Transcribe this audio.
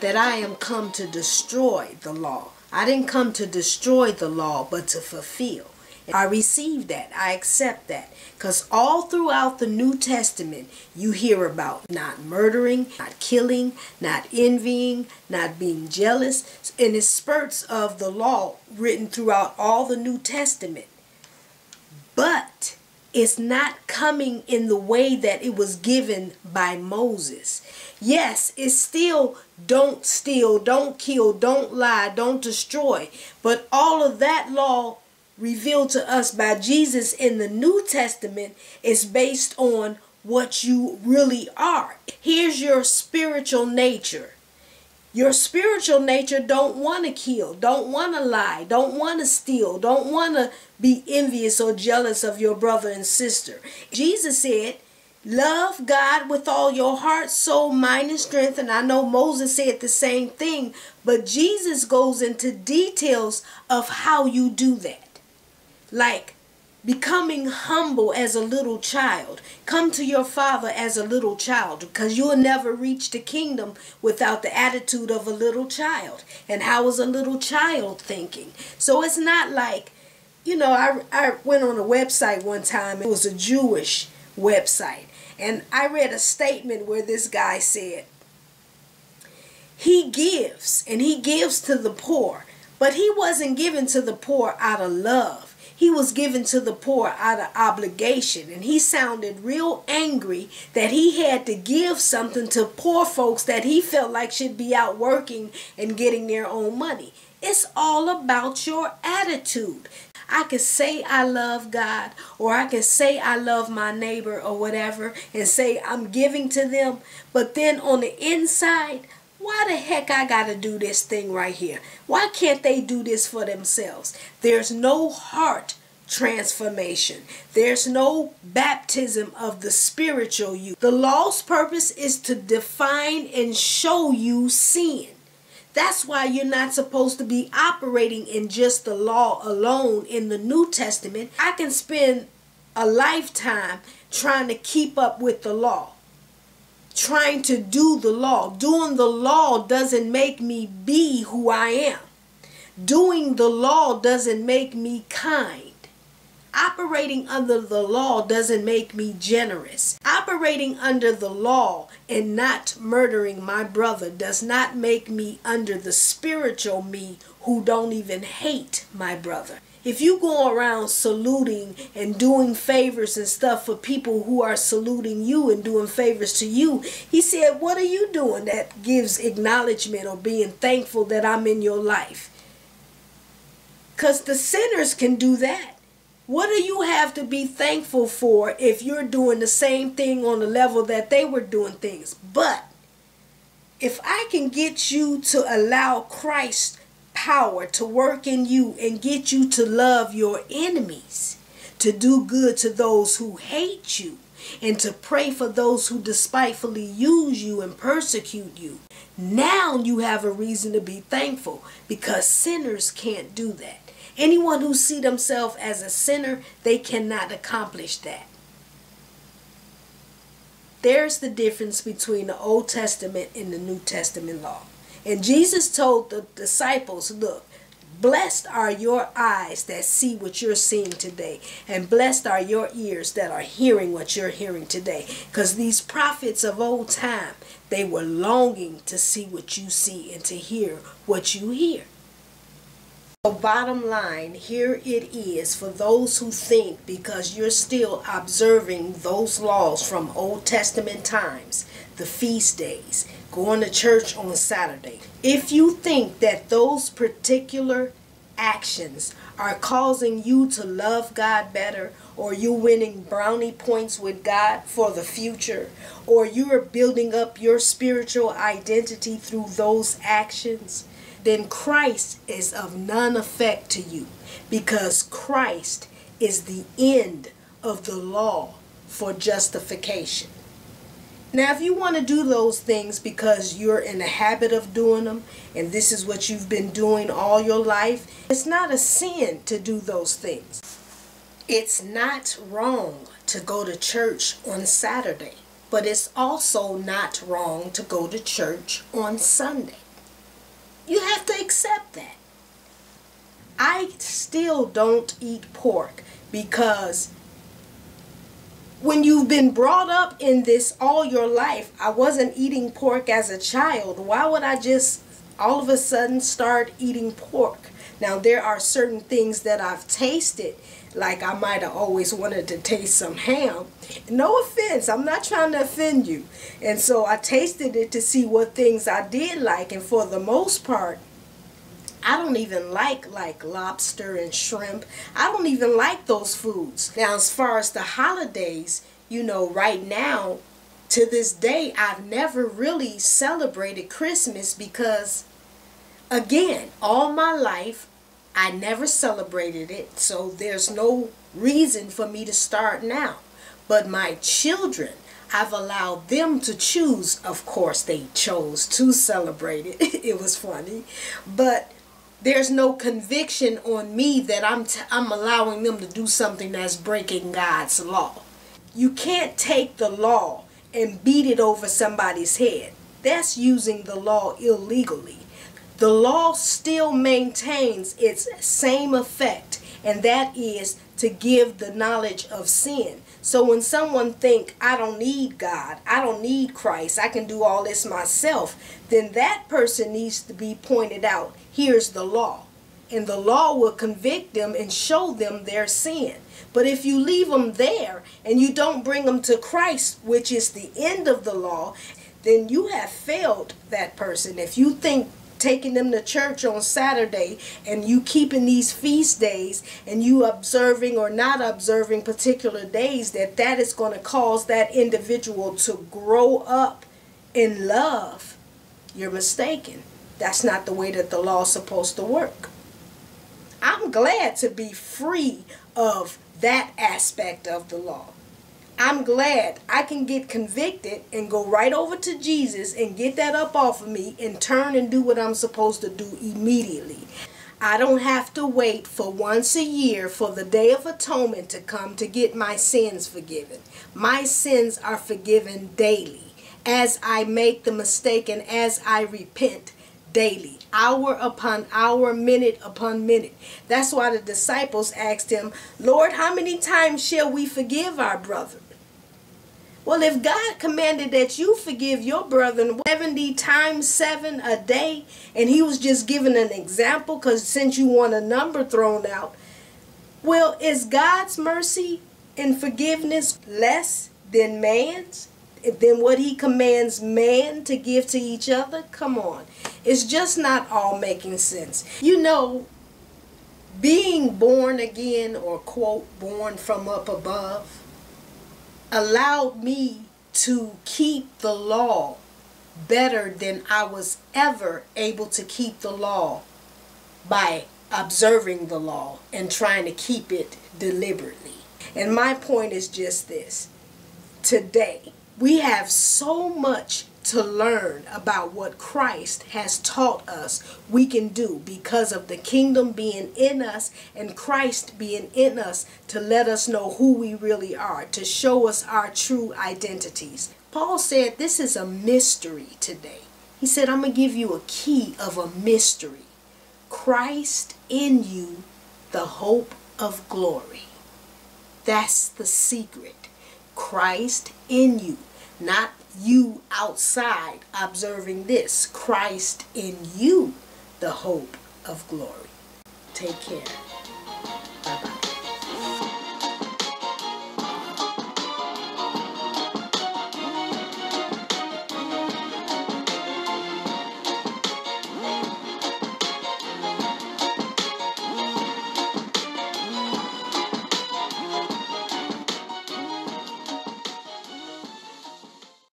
that I am come to destroy the law. I didn't come to destroy the law, but to fulfill. I receive that. I accept that. Because all throughout the New Testament, you hear about not murdering, not killing, not envying, not being jealous. And it's spurts of the law written throughout all the New Testament. But it's not coming in the way that it was given by Moses. Yes, it's still don't steal, don't kill, don't lie, don't destroy. But all of that law revealed to us by Jesus in the New Testament is based on what you really are. Here's your spiritual nature. Your spiritual nature don't want to kill, don't want to lie, don't want to steal, don't want to be envious or jealous of your brother and sister. Jesus said, Love God with all your heart, soul, mind, and strength. And I know Moses said the same thing, but Jesus goes into details of how you do that like becoming humble as a little child. Come to your father as a little child because you'll never reach the kingdom without the attitude of a little child. And how is a little child thinking? So it's not like, you know, I, I went on a website one time, it was a Jewish website, and I read a statement where this guy said, he gives and he gives to the poor, but he wasn't given to the poor out of love he was given to the poor out of obligation. And he sounded real angry that he had to give something to poor folks that he felt like should be out working and getting their own money. It's all about your attitude. I can say I love God or I can say I love my neighbor or whatever and say I'm giving to them. But then on the inside, why the heck I got to do this thing right here? Why can't they do this for themselves? There's no heart transformation. There's no baptism of the spiritual you. The law's purpose is to define and show you sin. That's why you're not supposed to be operating in just the law alone in the New Testament. I can spend a lifetime trying to keep up with the law trying to do the law. Doing the law doesn't make me be who I am. Doing the law doesn't make me kind. Operating under the law doesn't make me generous. Operating under the law and not murdering my brother does not make me under the spiritual me who don't even hate my brother. If you go around saluting and doing favors and stuff for people who are saluting you and doing favors to you, he said, What are you doing that gives acknowledgement or being thankful that I'm in your life? Because the sinners can do that. What do you have to be thankful for if you're doing the same thing on the level that they were doing things? But if I can get you to allow Christ's power to work in you and get you to love your enemies, to do good to those who hate you, and to pray for those who despitefully use you and persecute you. Now you have a reason to be thankful because sinners can't do that. Anyone who see themselves as a sinner, they cannot accomplish that. There's the difference between the Old Testament and the New Testament law. And Jesus told the disciples, look, blessed are your eyes that see what you're seeing today, and blessed are your ears that are hearing what you're hearing today. Because these prophets of old time, they were longing to see what you see and to hear what you hear. So bottom line, here it is for those who think because you're still observing those laws from Old Testament times, the feast days, going to church on Saturday. If you think that those particular actions are causing you to love God better, or you're winning brownie points with God for the future, or you're building up your spiritual identity through those actions, then Christ is of none effect to you because Christ is the end of the law for justification. Now, if you want to do those things because you're in the habit of doing them and this is what you've been doing all your life, it's not a sin to do those things. It's not wrong to go to church on Saturday, but it's also not wrong to go to church on Sunday. You have to accept that. I still don't eat pork because when you've been brought up in this all your life, I wasn't eating pork as a child. Why would I just all of a sudden start eating pork? Now, there are certain things that I've tasted, like I might have always wanted to taste some ham. No offense, I'm not trying to offend you. And so I tasted it to see what things I did like, and for the most part, I don't even like like lobster and shrimp. I don't even like those foods. Now, as far as the holidays, you know, right now, to this day, I've never really celebrated Christmas because, again, all my life, I never celebrated it. So there's no reason for me to start now. But my children, I've allowed them to choose. Of course, they chose to celebrate it. it was funny. But there's no conviction on me that I'm t- I'm allowing them to do something that's breaking God's law. You can't take the law and beat it over somebody's head. That's using the law illegally. The law still maintains its same effect, and that is to give the knowledge of sin. So when someone think I don't need God, I don't need Christ, I can do all this myself, then that person needs to be pointed out. Here's the law. And the law will convict them and show them their sin. But if you leave them there and you don't bring them to Christ, which is the end of the law, then you have failed that person. If you think taking them to church on Saturday and you keeping these feast days and you observing or not observing particular days that that is going to cause that individual to grow up in love you're mistaken. That's not the way that the law is supposed to work. I'm glad to be free of that aspect of the law I'm glad I can get convicted and go right over to Jesus and get that up off of me and turn and do what I'm supposed to do immediately. I don't have to wait for once a year for the Day of Atonement to come to get my sins forgiven. My sins are forgiven daily as I make the mistake and as I repent daily, hour upon hour, minute upon minute. That's why the disciples asked him, Lord, how many times shall we forgive our brother? Well, if God commanded that you forgive your brother 70 times 7 a day, and he was just giving an example because since you want a number thrown out, well, is God's mercy and forgiveness less than man's? Than what he commands man to give to each other? Come on. It's just not all making sense. You know, being born again or quote, born from up above, allowed me to keep the law better than I was ever able to keep the law by observing the law and trying to keep it deliberately. And my point is just this. Today, we have so much to learn about what Christ has taught us we can do because of the kingdom being in us and Christ being in us to let us know who we really are, to show us our true identities. Paul said this is a mystery today. He said, I'm going to give you a key of a mystery. Christ in you, the hope of glory. That's the secret. Christ in you, not you outside observing this. Christ in you, the hope of glory. Take care.